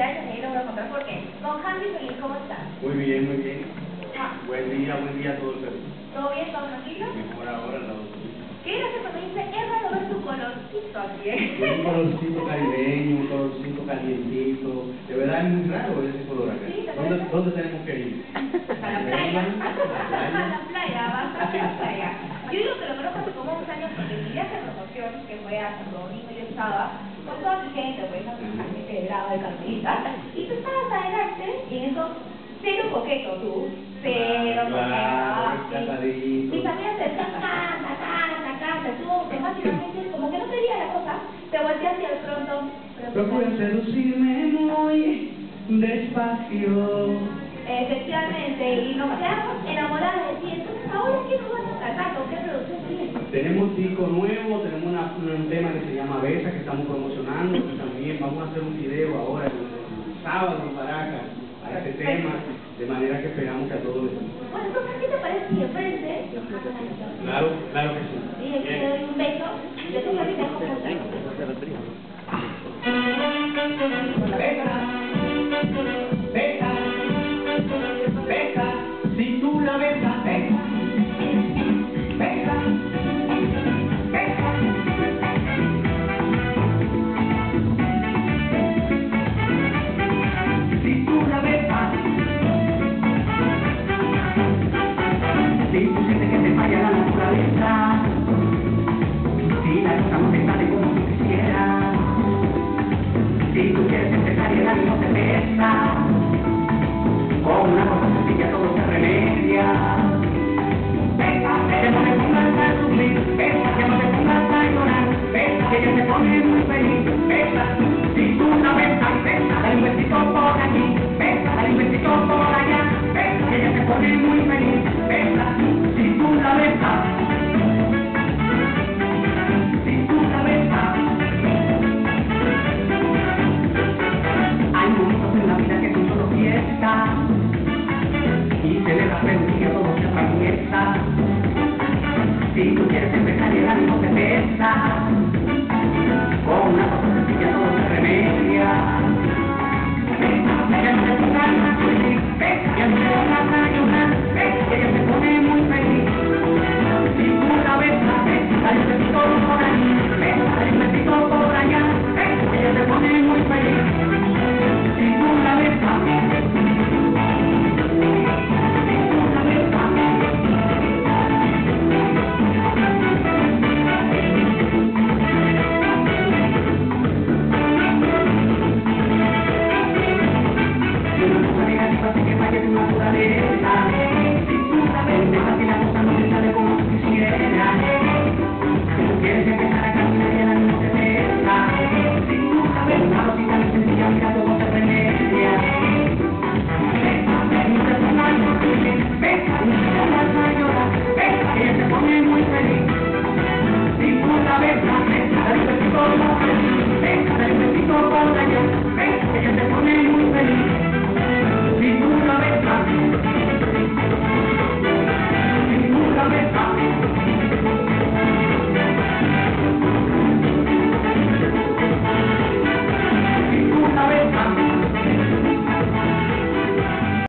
y ahí voy a contar. Con Handy Feliz, ¿cómo estás? Muy bien, muy bien. Ah, Buen día, buen día a todo el Perú. ¿Todo bien? ¿Todo tranquilo? Mejor ahora la doctora. Qué gracioso, me dice, es raro ver tu colorcito aquí. Tiene un colorcito caribeño, un colorcito calientito. De verdad es muy raro ese color acá. Sí, ¿te ¿Dónde? ¿Dónde tenemos que ir? A la playa. A la playa, vas a la playa. Yo digo que lo conozco hace como unos años porque mi viaje de promoción, que fue a Santo Domingo, yo estaba toda mi gente, pues, ¿no? la gente de grado de Carmelita, y tú estabas adelante y en eso, cero coqueto tú, cero Claro, coqueto. catadito. Mis amigas te decían, canta, canta, canta, tú, como que no te veía la cosa, te volteas y de pronto, Procura seducirme muy despacio. Efectivamente, y nos quedamos enamoradas de ti. Entonces, ahora, ¿qué nos vas a sacar? ¿Con qué producción tienes? Tenemos disco nuevo, tenemos una- un tema que se llama Besa que estamos promocionando también vamos a hacer un video ahora el, sábado en Paracas a este tema, se pone muy feliz, besa, tú la besas, besa, dale un besito por aquí, besa, dale un besito por allá, besa, ella se pone muy feliz, besa, si tú la besas, si tú la besas. Hay momentos en la vida que son solo fiesta y celebras el día todo se atraviesa. Thank you.